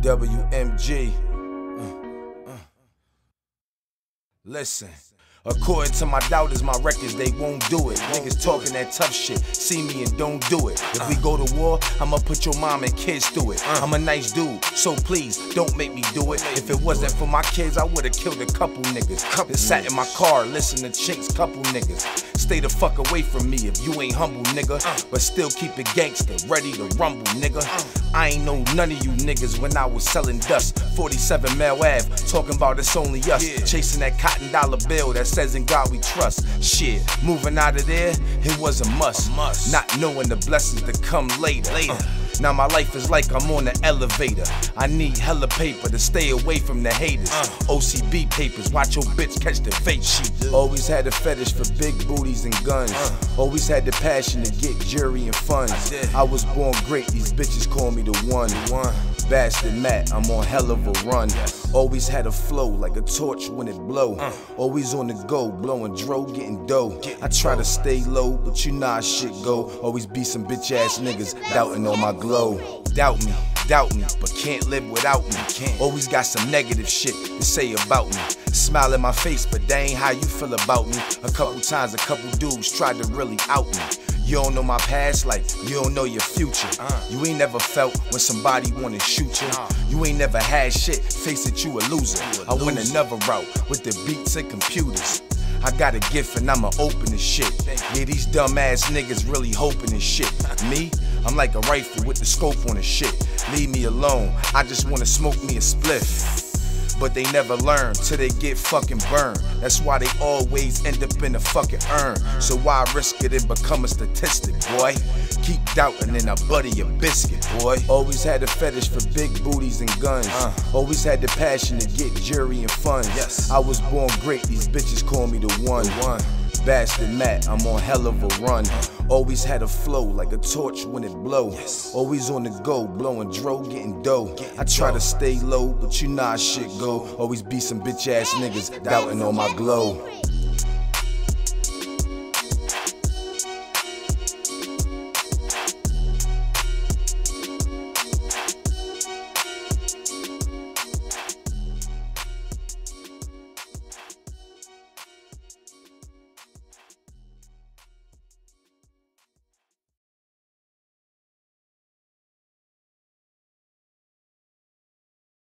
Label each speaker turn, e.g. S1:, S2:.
S1: WMG. Uh, uh. Listen. According to my doubters, my records, they won't do it. Niggas talking that tough shit, see me and don't do it. If we go to war, I'ma put your mom and kids through it. I'm a nice dude, so please don't make me do it. If it wasn't for my kids, I would've killed a couple niggas. Couple sat in my car, listen to chinks, couple niggas. Stay the fuck away from me if you ain't humble, nigga. But still keep it gangster, ready to rumble, nigga. I ain't know none of you niggas when I was selling dust. 47 Mel Ave, talking about it's only us. Chasing that cotton dollar bill that says in God we trust. Shit, moving out of there, it was a must. Not knowing the blessings that come later. Uh, now my life is like I'm on an elevator. I need hella paper to stay away from the haters. OCB papers, watch your bitch catch the fake shit. Always had a fetish for big booties and guns. Always had the passion to get jury and funds. I was born great, these bitches call me the one. Bastard Matt, I'm on hell of a run. Always had a flow like a torch when it blow. Uh. Always on the go, blowing dro, getting dough. I try to stay low, but you know how shit go. Always be some bitch ass niggas doubting on my glow. Doubt me, doubt me, but can't live without me. Can't. Always got some negative shit to say about me. Smile in my face, but that ain't how you feel about me. A couple times, a couple dudes tried to really out me. You don't know my past like you don't know your future. You ain't never felt when somebody wanna shoot you. You ain't never had shit, face it, you a loser. I went another route with the beats and computers. I got a gift and I'ma open this shit. Yeah, these dumb ass niggas really hoping this shit. Me, I'm like a rifle with the scope on the shit. Leave me alone, I just wanna smoke me a spliff. But they never learn till they get fucking burned. That's why they always end up in a fucking urn. So why risk it and become a statistic, boy? Keep doubting and I butter your biscuit, boy. Always had a fetish for big booties and guns. Uh. Always had the passion to get jury and funds. Yes. I was born great, these bitches call me the one. one. Bastard Matt, I'm on hell of a run. Always had a flow like a torch when it blow. Always on the go, blowing dro, getting dough. I try to stay low, but you know how shit go. Always be some bitch ass niggas doubting on my glow.